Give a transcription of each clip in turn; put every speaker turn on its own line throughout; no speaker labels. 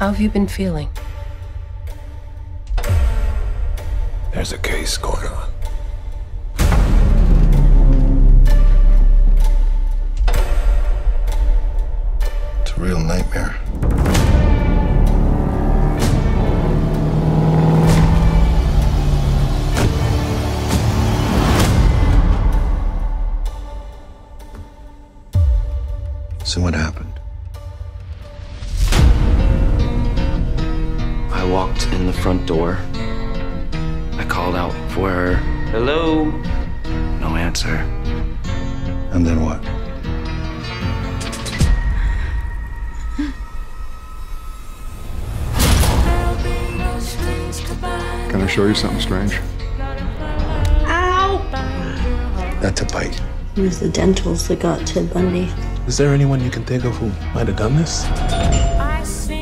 How have you been feeling?
There's a case going on.
It's a real nightmare. So what happened?
Walked in the front door. I called out for her. Hello? No answer.
And then what?
Can I show you something strange? Ow!
That's a bite.
It was the dentals that got Ted Bundy.
Is there anyone you can think of who might have done this?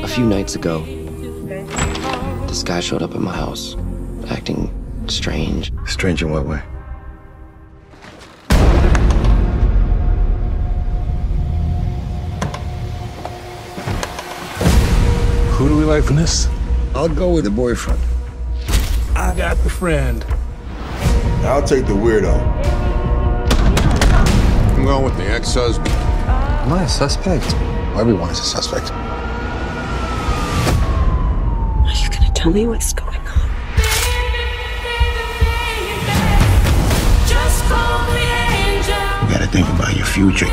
A few nights ago, this guy showed up at my house, acting strange.
Strange in what way?
Who do we like from this?
I'll go with the boyfriend.
I got the friend.
I'll take the weirdo. I'm going with the ex-husband.
Am I a suspect? Everyone is a suspect.
Tell me what's going on?
You gotta think about your future.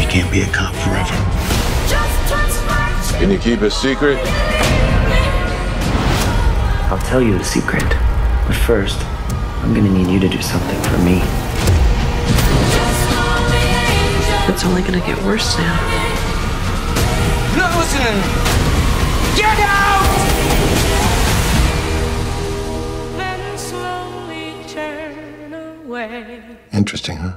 You can't be a cop forever.
Can you keep a secret?
I'll tell you the secret. But first, I'm gonna need you to do something for me.
It's only gonna get worse now.
You're not listening! Get out!
Interesting, huh?